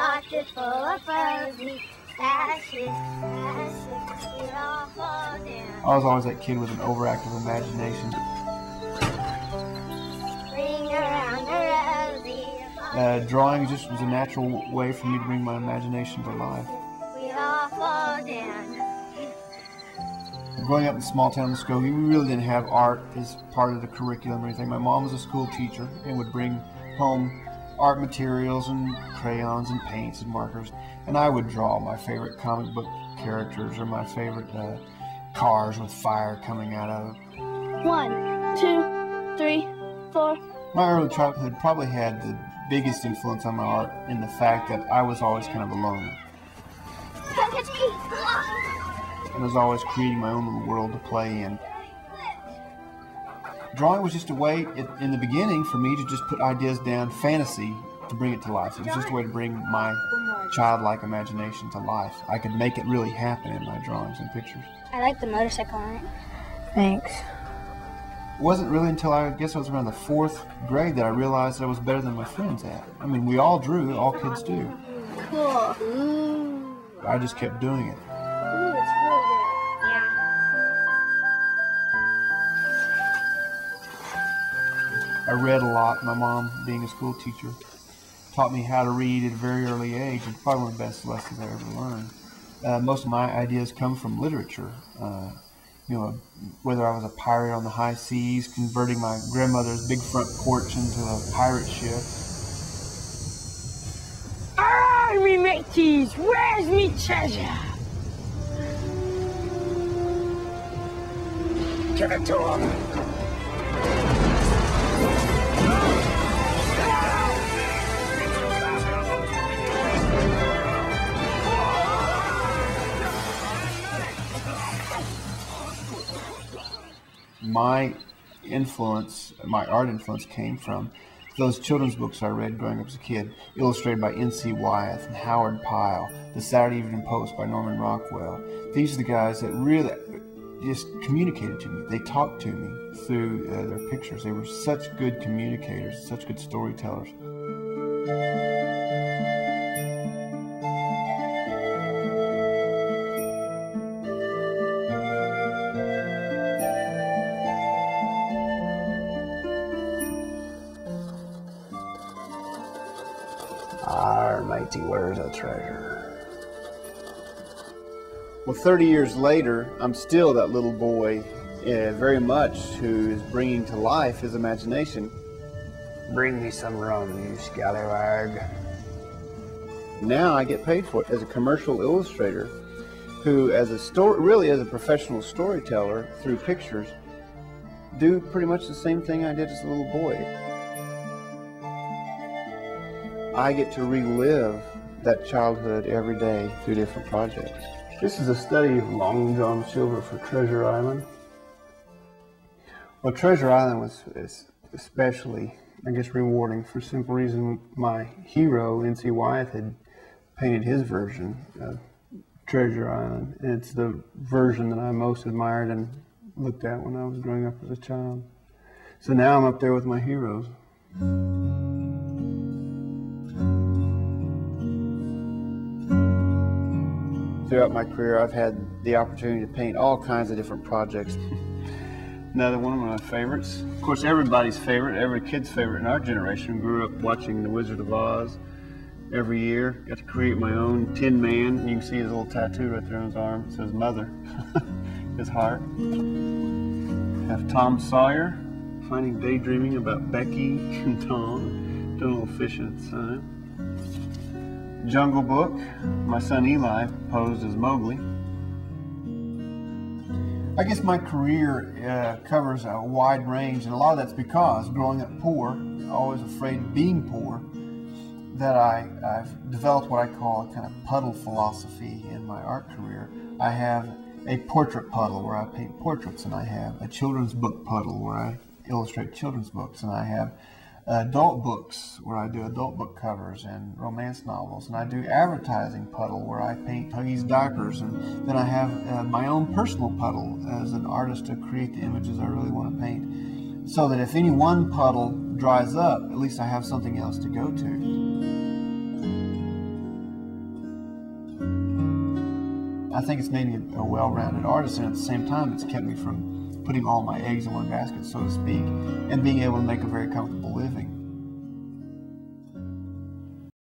pocket full of fuzzy ashes, ashes. It all fall down. I was always that kid with an overactive imagination. Uh, drawing just was a natural way for me to bring my imagination to life. We all fall down. Growing up in small town Muskogee, we really didn't have art as part of the curriculum or anything. My mom was a school teacher and would bring home art materials and crayons and paints and markers, and I would draw my favorite comic book characters or my favorite uh, cars with fire coming out of them. One, two, three, four. My early childhood probably had the biggest influence on my art in the fact that I was always kind of alone. Come catch me. and was always creating my own little world to play in. Drawing was just a way, it, in the beginning, for me to just put ideas down, fantasy, to bring it to life. It was just a way to bring my childlike imagination to life. I could make it really happen in my drawings and pictures. I like the motorcycle on it. Thanks. It wasn't really until I guess I was around the fourth grade that I realized I was better than my friends at. I mean, we all drew, all kids do. Cool. Ooh. I just kept doing it. I read a lot. My mom, being a school teacher, taught me how to read at a very early age, and probably one of the best lessons I ever learned. Uh, most of my ideas come from literature. Uh, you know, whether I was a pirate on the high seas, converting my grandmother's big front porch into a pirate ship, Alright, me mateys, where's me treasure? Give it to him. My influence, my art influence came from those children's books I read growing up as a kid, illustrated by N.C. Wyeth and Howard Pyle, The Saturday Evening Post by Norman Rockwell. These are the guys that really just communicated to me. They talked to me through uh, their pictures. They were such good communicators, such good storytellers. Our mighty, where's a treasure? Well, 30 years later, I'm still that little boy, uh, very much, who is bringing to life his imagination. Bring me some rum, you scallywag. Now I get paid for it as a commercial illustrator, who, as a story, really as a professional storyteller through pictures, do pretty much the same thing I did as a little boy. I get to relive that childhood every day through different projects. This is a study of Long John Silver for Treasure Island. Well, Treasure Island was especially, I guess, rewarding for simple reason. My hero, N.C. Wyeth, had painted his version of Treasure Island. And it's the version that I most admired and looked at when I was growing up as a child. So now I'm up there with my heroes. Throughout my career, I've had the opportunity to paint all kinds of different projects. Another one of my favorites. Of course, everybody's favorite, every kid's favorite in our generation. Grew up watching The Wizard of Oz every year. Got to create my own Tin Man. You can see his little tattoo right there on his arm. It says Mother, his heart. Have Tom Sawyer, finding daydreaming about Becky and Tom, doing a little fishing at the time. Jungle Book, my son Eli posed as Mowgli. I guess my career uh, covers a wide range, and a lot of that's because growing up poor, always afraid of being poor, that I, I've developed what I call a kind of puddle philosophy in my art career. I have a portrait puddle where I paint portraits, and I have a children's book puddle where I illustrate children's books, and I have adult books where I do adult book covers and romance novels, and I do advertising puddle where I paint Huggies diapers, and then I have uh, my own personal puddle as an artist to create the images I really want to paint, so that if any one puddle dries up, at least I have something else to go to. I think it's made me a well-rounded artist, and at the same time, it's kept me from putting all my eggs in one basket, so to speak, and being able to make a very comfortable living.